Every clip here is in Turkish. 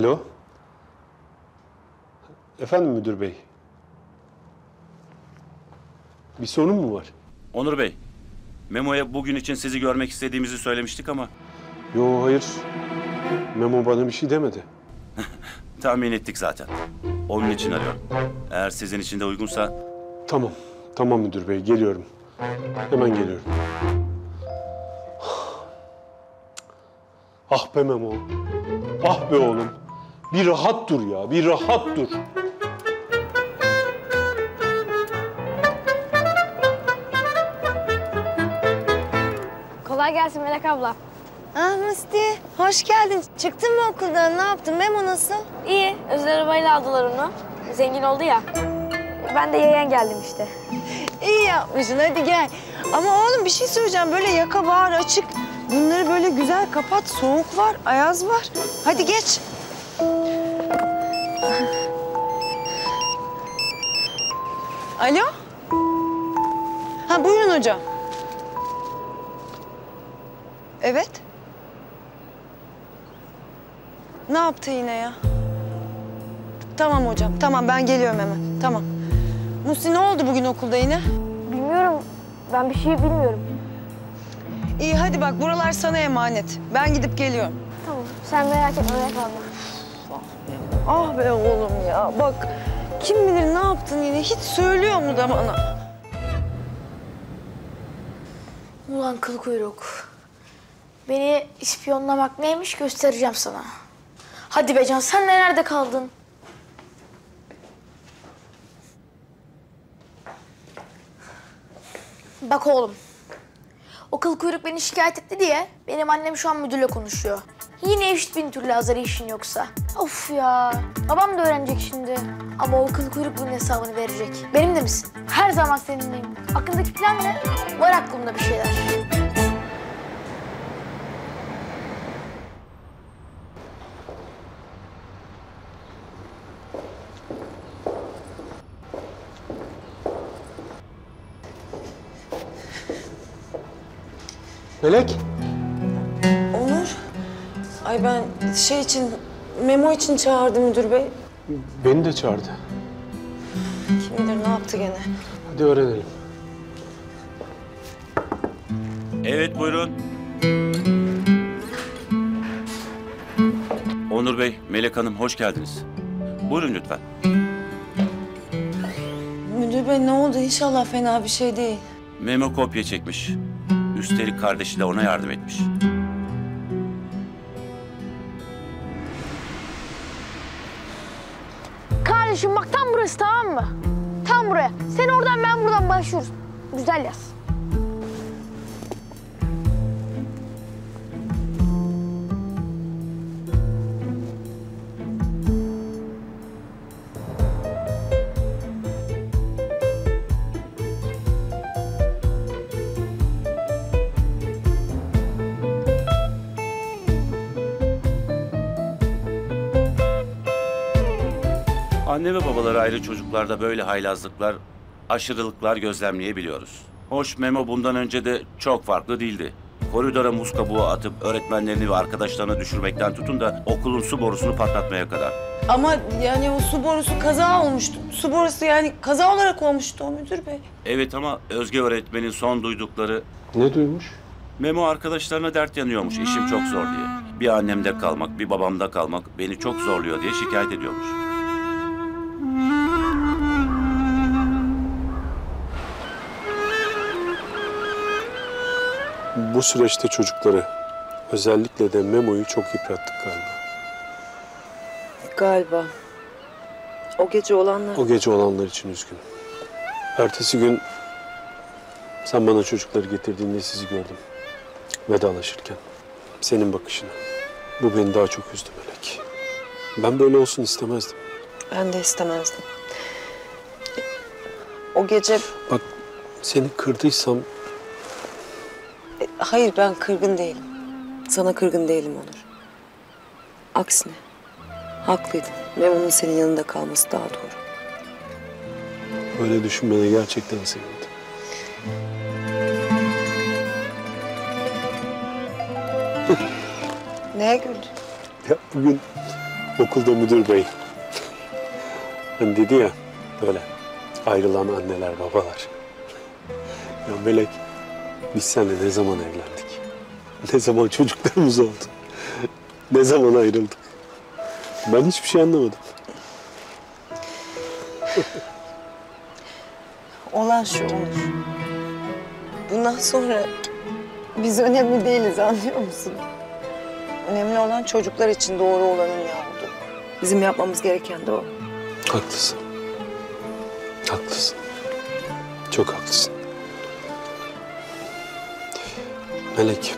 Alo? Efendim müdür bey? Bir sorun mu var? Onur Bey, Memo'ya bugün için sizi görmek istediğimizi söylemiştik ama Yo hayır. Memo bana bir şey demedi. tahmin ettik zaten. Onun için arıyorum. Eğer sizin için de uygunsa Tamam. Tamam müdür bey geliyorum. Hemen geliyorum. Ah be Memo. Ah be oğlum. Bir rahat dur ya. Bir rahat dur. Kolay gelsin Melek abla. Ah Musti, hoş geldin. Çıktın mı okuldan? Ne yaptın? Memo nasıl? İyi, özel arabayla aldılar onu. Zengin oldu ya. Ben de yayan geldim işte. İyi yapmışsın, hadi gel. Ama oğlum bir şey söyleyeceğim. Böyle yaka bağır açık. Bunları böyle güzel kapat. Soğuk var, ayaz var. Hadi geç. Alo? Ha buyurun hocam. Evet. Ne yaptı yine ya? Tamam hocam, tamam ben geliyorum hemen. Tamam. Musi ne oldu bugün okulda yine? Bilmiyorum, ben bir şey bilmiyorum. İyi hadi bak buralar sana emanet. Ben gidip geliyorum. Tamam, sen merak etme abla. Ah be oğlum ya bak kim bilir ne yaptın yine hiç söylüyor mu da bana? Ulan kıl kuyruk. Beni ispiyonlamak neymiş göstereceğim sana. Hadi be Can sen nerede kaldın? Bak oğlum. O kıl kuyruk beni şikayet etti diye benim annem şu an müdürle konuşuyor. Yine eşit bin türlü azarı işin yoksa. Of ya. Babam da öğrenecek şimdi. Ama o kıl kuyruk bunun hesabını verecek. Benim de misin? Her zaman seninleyim. Aklındaki plan ne? Var aklımda bir şeyler. Melek. Ay ben şey için memo için çağırdı müdür bey. Beni de çağırdı. Kim bilir ne yaptı gene. Hadi öğrenelim. evet buyurun. Onur Bey, Melek Hanım hoş geldiniz. Buyurun lütfen. Müdür bey ne oldu inşallah fena bir şey değil. Memo kopya çekmiş. Üstelik kardeşi de ona yardım etmiş. Bak tam burası tamam mı? Tam buraya. Sen oradan ben buradan başlıyoruz. Güzel yaz. Anne ve babaları ayrı çocuklarda böyle haylazlıklar, aşırılıklar gözlemleyebiliyoruz. Hoş Memo bundan önce de çok farklı değildi. Koridora muz kabuğu atıp öğretmenlerini ve arkadaşlarını düşürmekten tutun da okulun su borusunu patlatmaya kadar. Ama yani o su borusu kaza olmuştu. Su borusu yani kaza olarak olmuştu o müdür bey. Evet ama Özge öğretmenin son duydukları Ne duymuş? Memo arkadaşlarına dert yanıyormuş işim çok zor diye. Bir annemde kalmak, bir babamda kalmak beni çok zorluyor diye şikayet ediyormuş. Bu süreçte çocukları, özellikle de Memo'yu çok yıprattık galiba. Galiba. O gece olanlar. O gece olanlar için üzgünüm. Ertesi gün sen bana çocukları getirdiğinde sizi gördüm. Vedalaşırken. Senin bakışını. Bu beni daha çok üzdü Melek. Ben böyle olsun istemezdim. Ben de istemezdim. O gece Bak seni kırdıysam E, Hayır ben kırgın değilim. Sana kırgın değilim Onur. Aksine haklıydın. Memo'nun senin yanında kalması daha doğru. öyle düşünmene gerçekten sevindim. Neye güldün? Ya bugün okulda müdür bey. Hani dedi ya böyle ayrılan anneler babalar. Ya Melek biz seninle ne zaman evlendik? Ne zaman çocuklarımız oldu? Ne zaman ayrıldık? Ben hiçbir şey anlamadım. Olan şu Onur. Bundan sonra biz önemli değiliz anlıyor musun? Önemli olan çocuklar için doğru olanın ne olduğu. Bizim yapmamız gereken de o. Haklısın. Haklısın. Çok haklısın. Melek.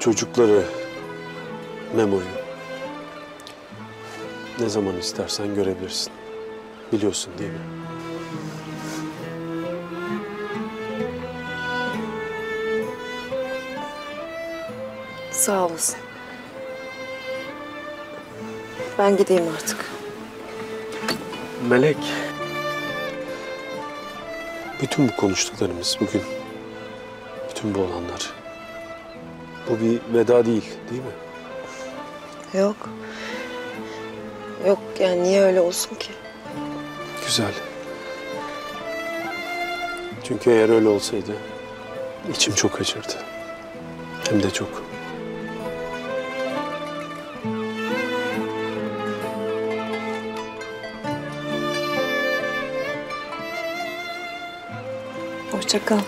Çocukları, Memo'yu ne zaman istersen görebilirsin. Biliyorsun değil mi? Sağ olasın. Ben gideyim artık. Melek. Bütün bu konuştuklarımız bugün, bütün bu olanlar, bu bir veda değil, değil mi? Yok. Yok yani niye öyle olsun ki? Güzel. Çünkü eğer öyle olsaydı içim çok acırdı. Hem de çok. Hoşça kal.